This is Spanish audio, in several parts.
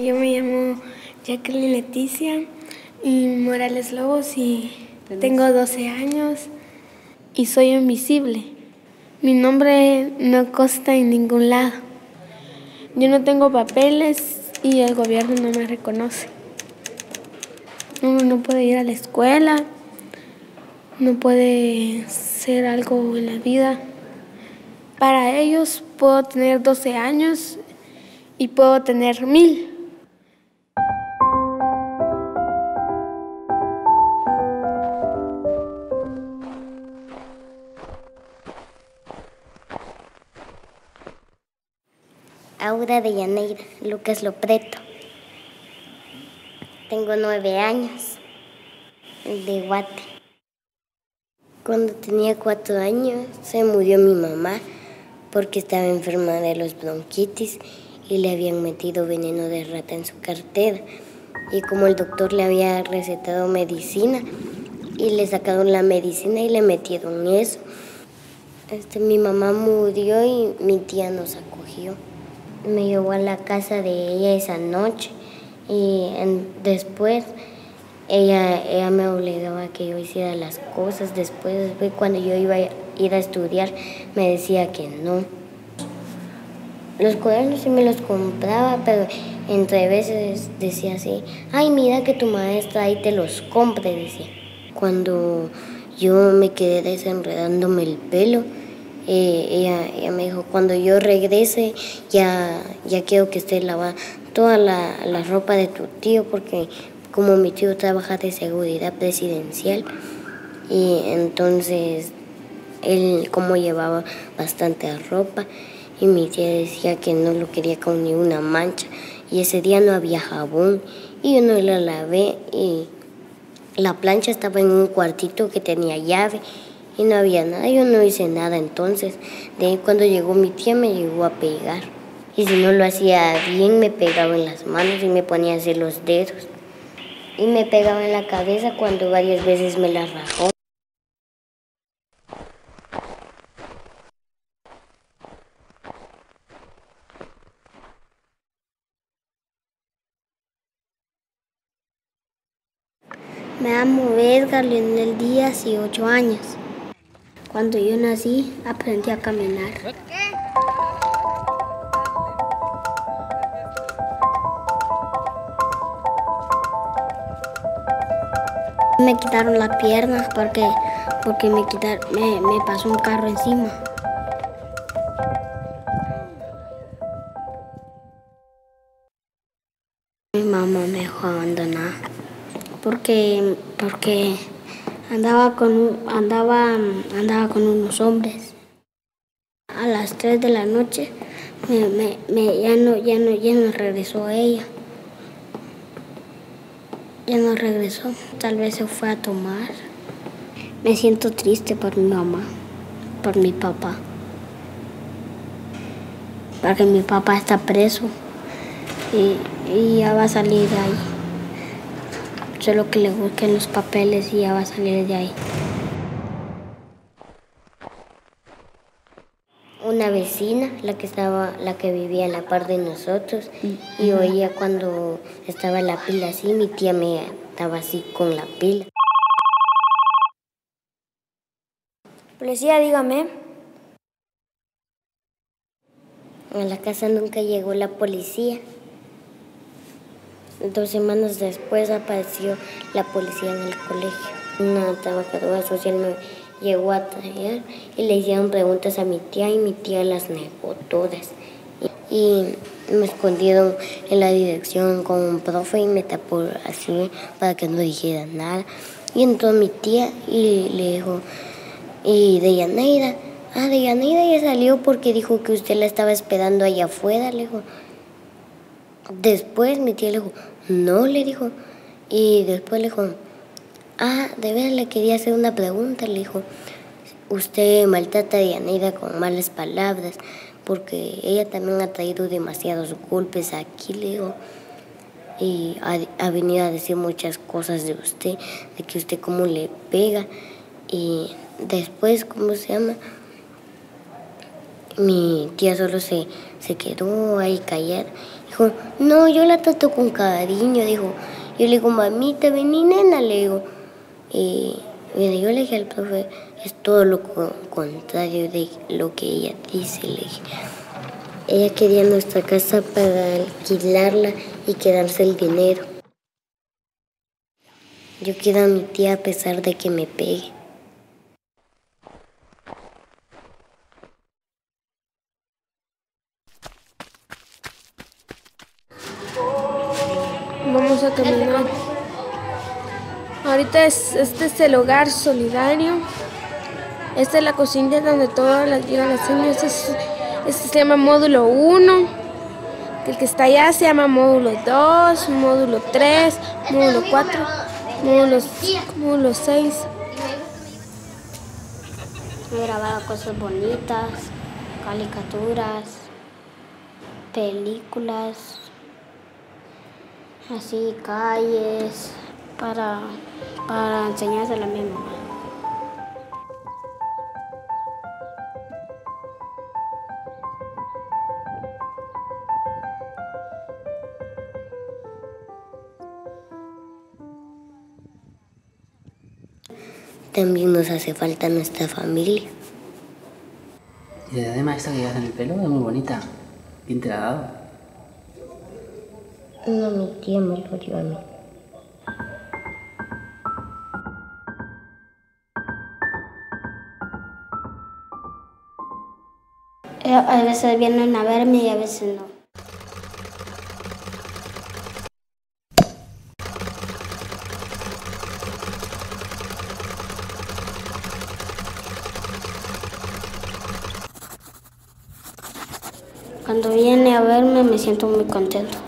Yo me llamo Jacqueline Leticia y Morales Lobos y tengo 12 años y soy invisible. Mi nombre no consta en ningún lado. Yo no tengo papeles y el gobierno no me reconoce. Uno no puede ir a la escuela, no puede ser algo en la vida. Para ellos puedo tener 12 años y puedo tener mil. Aura de Llaneira, Lucas Lopreto. Tengo nueve años, de Guate. Cuando tenía cuatro años se murió mi mamá porque estaba enferma de los bronquitis y le habían metido veneno de rata en su cartera. Y como el doctor le había recetado medicina y le sacaron la medicina y le metieron eso. Este, mi mamá murió y mi tía nos acogió me llevó a la casa de ella esa noche y después ella, ella me obligaba a que yo hiciera las cosas. Después, cuando yo iba a ir a estudiar, me decía que no. Los cuadernos sí me los compraba, pero entre veces decía así, ay, mira que tu maestra ahí te los compre, decía. Cuando yo me quedé desenredándome el pelo, eh, ella, me dijo, cuando yo regrese ya, ya quiero que esté lavada toda la, ropa de tu tío, porque como mi tío trabaja de seguridad presidencial, y entonces él como llevaba bastante ropa, y mi tía decía que no lo quería con ni una mancha, y ese día no había jabón, y yo no la lavé, y la plancha estaba en un cuartito que tenía llave, y no había nada, yo no hice nada entonces. De ahí cuando llegó mi tía me llegó a pegar. Y si no lo hacía bien me pegaba en las manos y me ponía así los dedos. Y me pegaba en la cabeza cuando varias veces me la rajó. Me llamo Edgar Leonel Díaz y ocho años. Cuando yo nací, aprendí a caminar. Me quitaron las piernas porque, porque me, me, me pasó un carro encima. Mi mamá me dejó abandonar porque, porque andaba con, andaba, andaba con unos hombres. A las 3 de la noche me, me, ya, no, ya, no, ya no regresó ella. Ya no regresó. Tal vez se fue a tomar. Me siento triste por mi mamá, por mi papá. Porque mi papá está preso y, y ya va a salir de ahí. Solo que le busquen los papeles y ya va a salir de ahí. Una vecina, la que estaba, la que vivía a la par de nosotros, y oía cuando estaba la pila así, mi tía me estaba así con la pila. Policía, dígame. A la casa nunca llegó la policía. Dos semanas después apareció la policía en el colegio. Una trabajadora social me llegó a traer y le hicieron preguntas a mi tía y mi tía las negó todas. Y, me escondieron en la dirección con un profe y me tapó así para que no dijera nada. Y entró mi tía y le dijo, y de Yaneira, ah, de Yaneira ya salió porque dijo que usted la estaba esperando allá afuera, le dijo. Después mi tía le dijo, no, le dijo. Y después le dijo, ah, de verdad le quería hacer una pregunta. Le dijo, usted maltrata a Dianaida con malas palabras, porque ella también ha traído demasiados golpes aquí, le dijo. Y ha, venido a decir muchas cosas de usted, de que usted cómo le pega. Y después, ¿cómo se llama? Mi tía solo se, se quedó ahí callada Dijo, no, yo la trato con cariño, dijo. Yo le digo, mamita, vení, nena, le digo. Y yo le dije al profe, es todo lo contrario de lo que ella dice, le dije. Ella quería nuestra casa para alquilarla y quedarse el dinero. Yo quiero a mi tía a pesar de que me pegue. A caminar. Ahorita es, este es el hogar solidario. Esta es la cocina donde todas las llevan las niñas. Este, este se llama módulo 1. El que está allá se llama módulo 2, módulo 3, módulo 4, módulo 5, módulo 6. He grabado cosas bonitas, caricaturas, películas, así calles, para, para enseñárselo a mi mamá. También nos hace falta nuestra familia. Y la diadema esta que llevas en el pelo es muy bonita. ¿Quién te la ha dado? No, me lo dio a mí. A veces vienen a verme y a veces no. Cuando viene a verme me siento muy contento.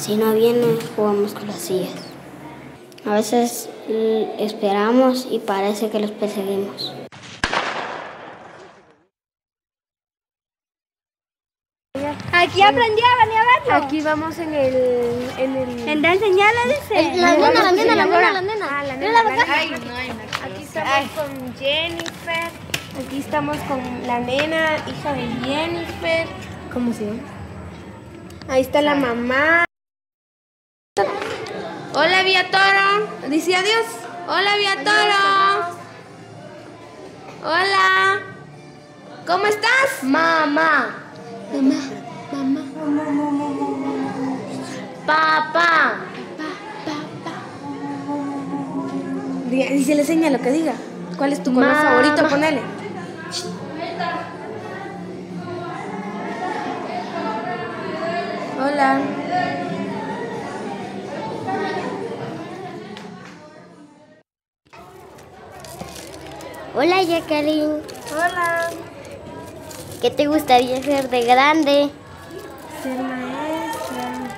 Si no viene, jugamos con las sillas. A veces esperamos y parece que los perseguimos. Aquí aprendí a venir a verlo. Aquí vamos en el... En el... En la señala dice. La nena, la nena, la nena, la nena. Ah, la nena. Aquí estamos con Jennifer. Aquí estamos con la nena, hija de Jennifer. ¿Cómo se llama? Ahí está la mamá. Hola, Vía Toro. Dice adiós. Hola, Vía Toro. Hola. ¿Cómo estás? Mamá. Mamá. Mamá. Papá. Se le enseña lo que diga. ¿Cuál es tu color favorito? Ponele. Hola. Hola, Jacqueline. Hola. ¿Qué te gustaría ser de grande? Ser maestra.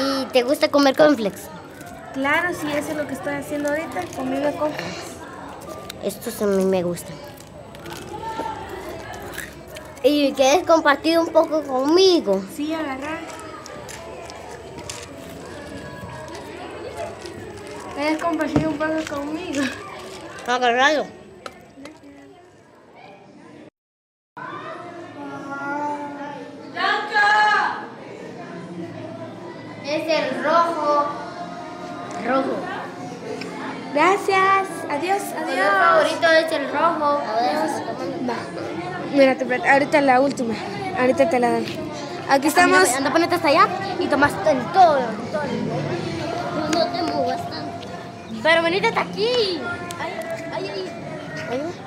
¿Y te gusta comer cornflakes? Claro, sí, eso es lo que estoy haciendo ahorita, comiendo cornflakes. Estos a mí me gustan. ¿Y quieres compartir un poco conmigo? Sí, agarrar. ¿Quieres compartir un poco conmigo? Agarralo. Es el rojo. Rojo. Gracias. Adiós, Mi adiós. favorito es el rojo. Va. Mira, te pre- ahorita la última. Ahorita te la doy. Aquí estamos. Anda, ponete hasta allá y tomas el todo. el todo. No te muevas tanto. Pero venite hasta aquí.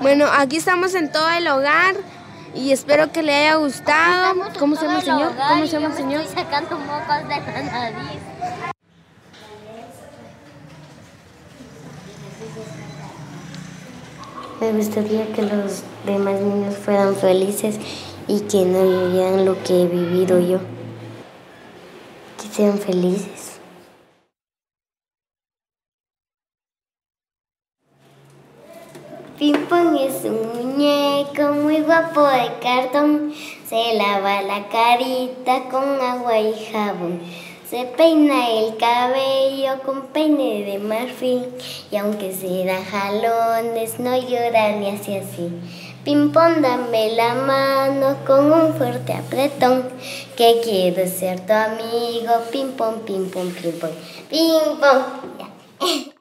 Bueno, aquí estamos en todo el hogar y espero que le haya gustado. ¿Cómo se llama el señor? ¿Cómo se llama el señor? Estoy sacando mocos de la nariz. Me gustaría que los demás niños fueran felices y que no vivieran lo que he vivido yo. Que sean felices. Pimpón es un muñeco muy guapo de cartón. Se lava la carita con agua y jabón. Se peina el cabello con peine de marfil y aunque se da jalones no llora ni así así. Pimpón, dame la mano con un fuerte apretón, que quiero ser tu amigo. Pimpón, pimpón, pimpón, pimpón.